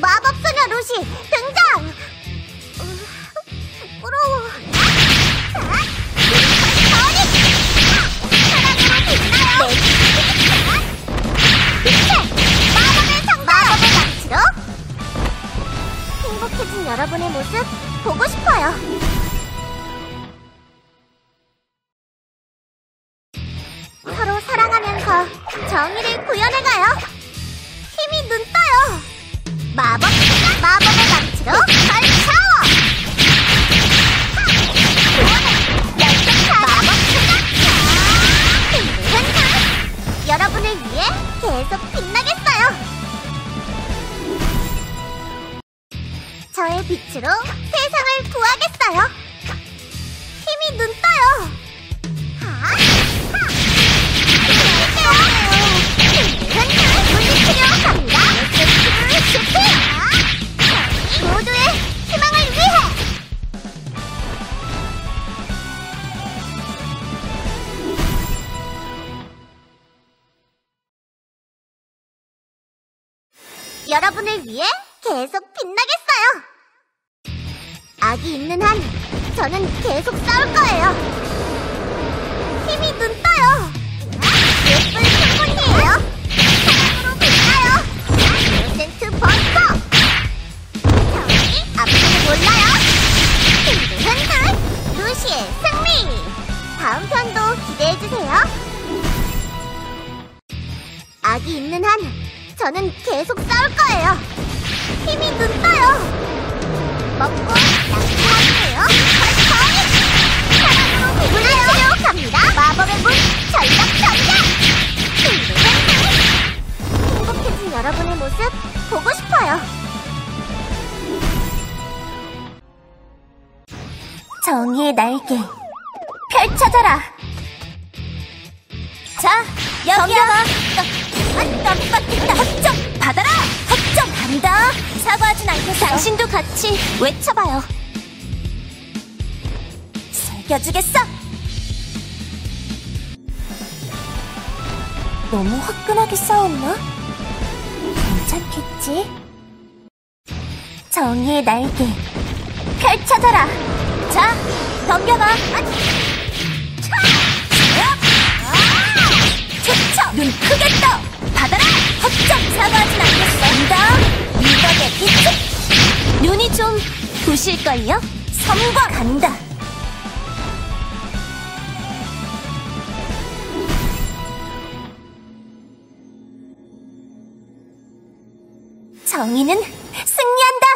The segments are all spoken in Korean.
마법소녀 루시 등장! 빛의 마법의! 마법의 여러분의 모습 보고 싶어요. 계속 빛나겠어요. 저의 빛으로 세상을 구하겠어요. 위해 계속 빛나겠어요. 악이 있는 한 저는 계속 싸울 거예요. 당신도 같이 외쳐봐요. 새겨주겠어. 너무 화끈하게 싸웠나? 괜찮겠지? 정의의 날개 펼쳐져라. 자, 덤벼봐. 좀 부실걸요? 섬과 간다. 정의는 승리한다!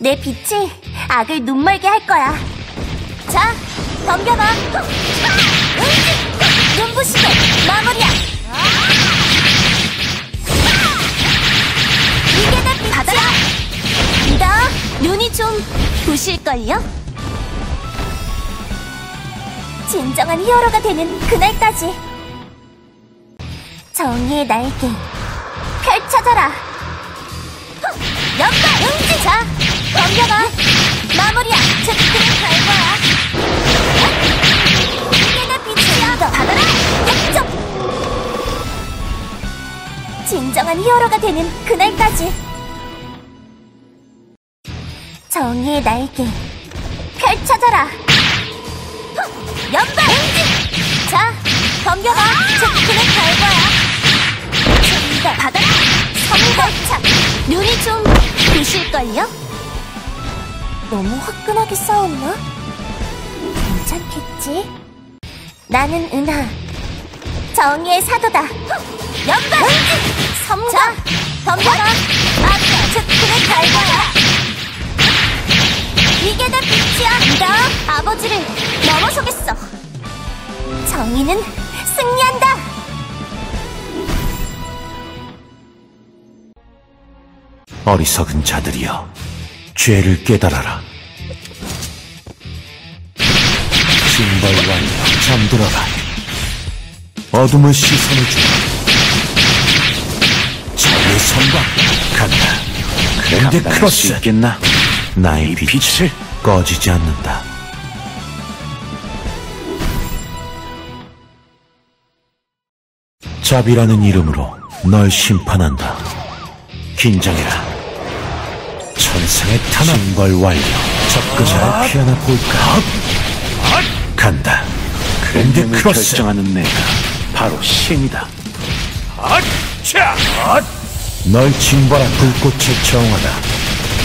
내 빛이 악을 눈멀게 할 거야. 자, 덤벼봐. 눈부시게. 마무리야. 받아라. 이다. 눈이 좀 부실걸요? 진정한 히어로가 되는 그날까지. 정의의 날개 펼쳐져라. 연발 응지. 자, 덤벼봐. 마무리야. 체크를 갈 거야. 내 빛이야. 받아라. 점 진정한 히어로가 되는 그날까지. 정의의 날개 펼쳐져라. 연발. 자, 덤벼봐. 체크를 갈 거야. 좀더 받아라. 성공차. 눈이 좀 부실걸요? 너무 화끈하게 싸웠나? 괜찮겠지? 나는 은하 정의의 사도다 연발! 섬자! 덤벼라! 아까 체크를 갈 거야 이게 내 빛이야. 나 아버지를 넘어서겠어. 정의는 승리한다. 어리석은 자들이여 죄를 깨달아라. 징벌 완료 잠들어라. 어둠을 시선을 주라 자의 선방 간다. 그랜드 크로스 있겠나? 나의 빛을 꺼지지 않는다 자비라는 이름으로 널 심판한다. 긴장해라. 천상의 탄압. 징벌 완료. 접근 잘 피하나 볼까? 간다. 그랜드 크로스. 결정하는 내가 바로 신이다. 널 징벌한 불꽃의 정화다.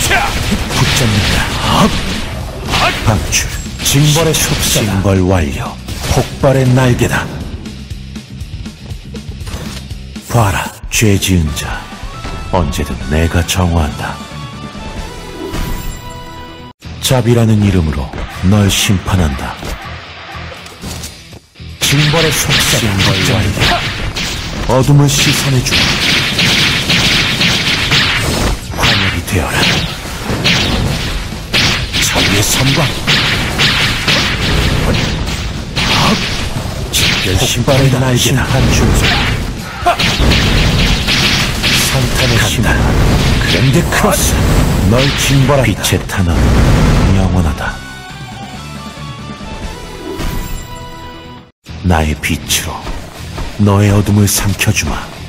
붙잡는다. 방출. 징벌의 숲사. 징벌 완료. 폭발의 날개다. 봐라, 죄 지은 자. 언제든 내가 정화한다. 자비라는 이름으로 널 심판한다. 징벌의 속삭. 징벌 완료. 어둠을 씻어내주마. 환영이 되어라. 자비의 선광. 폭발의 날개다. 한 준수. 산탄의 간다. 그랜드 크로스. 널 징벌한다. 빛의 탄압. 영원하다. 나의 빛으로 너의 어둠을 삼켜주마.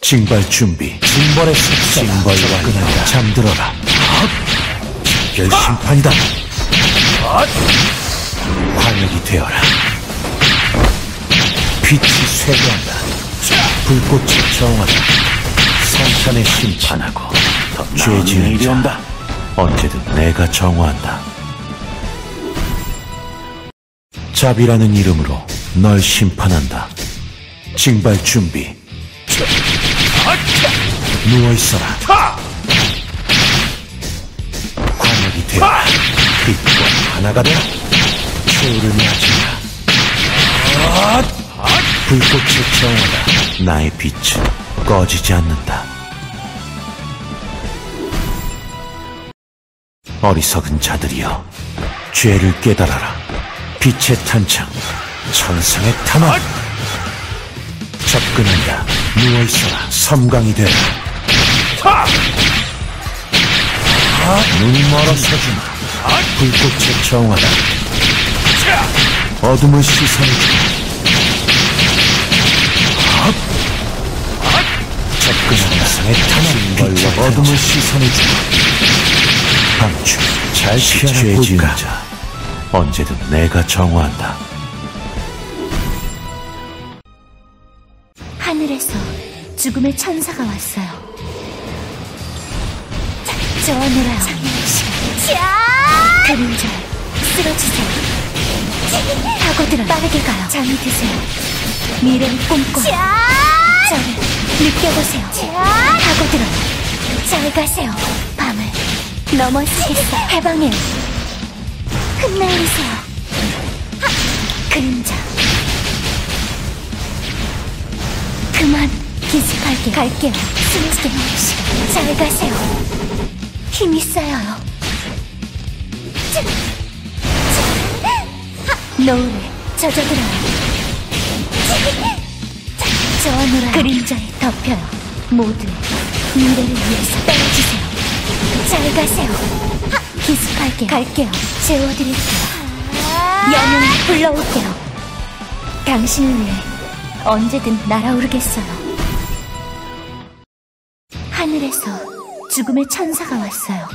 징벌 준비. 징벌의 습사. 징벌 완료. 잠들어라. 결심판이다. 환영이 되어라. 빛이 쇠고한다. 불꽃이 정하다. 산산의 심판하고 죄 지은 자 언제든 내가 정화한다. 자비라는 이름으로 널 심판한다. 징발 준비. 누워 있어라. 광역이 되어라. 빛과 하나가 되라. 최후를 맞이라. 불꽃의 정화다. 나의 빛은 꺼지지 않는다. 어리석은 자들이여, 죄를 깨달아라. 빛의 탄창, 천상의 탄압. 접근한다. 누워있어라. 섬광이 되라. 눈이 멀어서주마. 불꽃의 정화다. 어둠을 씻어내주마. 접근한다. 상의 탄압. 빛의 어둠을 씻어내주마. 방출. 잘 볼까? 자. 언제든 내가 정화한다. 하늘에서 죽음의 천사가 왔어요. 저어노라요. 그림자 쓰러지세요. 파고들어 빠르게 가요. 잠이 드세요. 미래를 꿈꿔. 저를 느껴보세요. 파고들어요. 잘 가세요. 밤을 넘어서겠어요. 해방해요. 흩날리세요. 그림자. 그만 기습할게 갈게요. 숨지게 잘 가세요. 힘이 쌓여요. 노을에 젖어들어요. 저어노라 그림자에 덮여요. 모두 미래를 위해서 떨어지세요. 잘 가세요. 기습할게 갈게요. 재워드릴게요. 영웅을 불러올게요. 당신을 위해 언제든 날아오르겠어요. 하늘에서 죽음의 천사가 왔어요.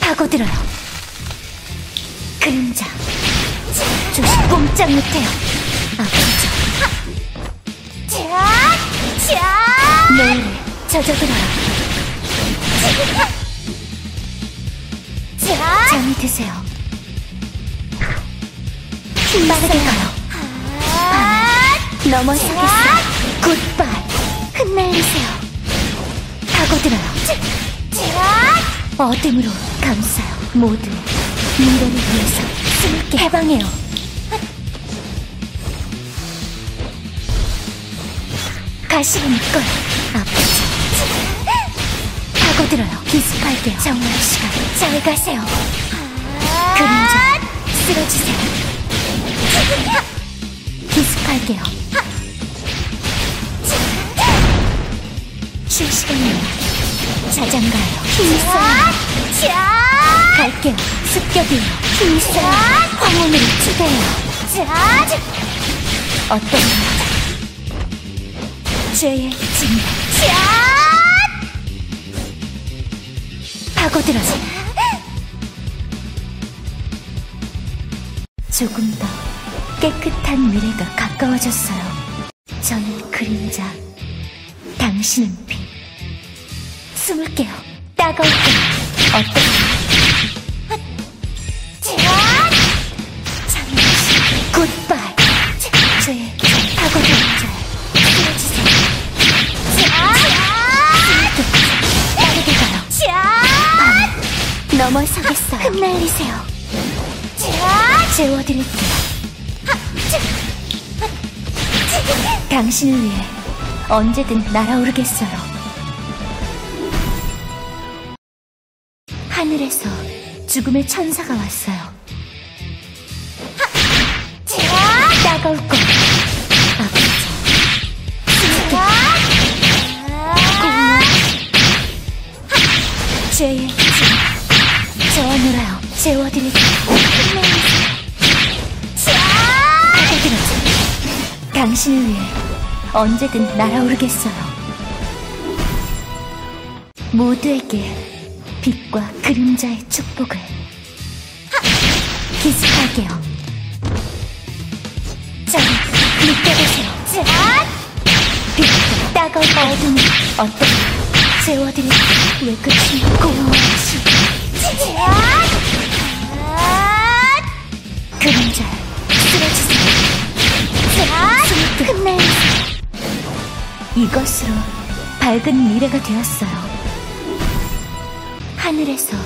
파고들어요. 그림자. 조심 꼼짝 못해요. 아프죠. 노을에 젖어들어요. 잠이 드세요. 빠르게 가요. 밤을 넘어서겠어요. 굿바이. 흩날리세요. 파고들어요. 어둠으로 감싸요. 모두 미래를 위해서 숨게 해방해요. 가시는 걸 아프죠. 파고들어요. 기습할게요. 정말 시간 잘 가세요. 그림자 쓰러지세요. 기습할게요. 쉴 시간이에요. 자장가요. 힘이 써요. 갈게요. 습격이에요. 힘이 써요. 황혼으로 추대요. 어떤 죄의 진노. 파고들어서 조금 더 깨끗한 미래가 가까워졌어요. 저는 그림자, 당신은 재워드릴게요. 당신을 위해 언제든 날아오르겠어요. 하늘에서 죽음의 천사가 왔어요. 따가울. 아프죠. 죄의 짐. 저와 놀아요. 재워드릴게요. 당신을 위해 언제든 날아오르겠어요. 모두에게 빛과 그림자의 축복을 기습할게요. 자, 느껴보세요. 빛과 따가운 어둠을 어떻게 재워드릴게요. 왜 끝이 고마워하시 그림자 쓰러지세요. 끝내주세요. 이것으로 밝은 미래가 되었어요. 하늘에서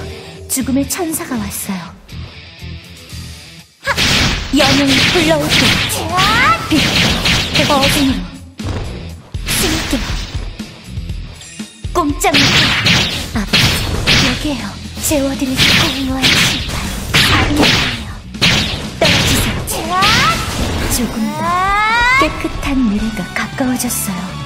죽음의 천사가 왔어요. 영웅을 불러올게. 빛, 어둠으로 숨게. 꼼짝 못해. 아프죠. 여기에요. 재워드릴게요. 공로한 심판. 아름다워요. 떨어지세요. 조금 더 깨끗한 미래가 가까워졌어요.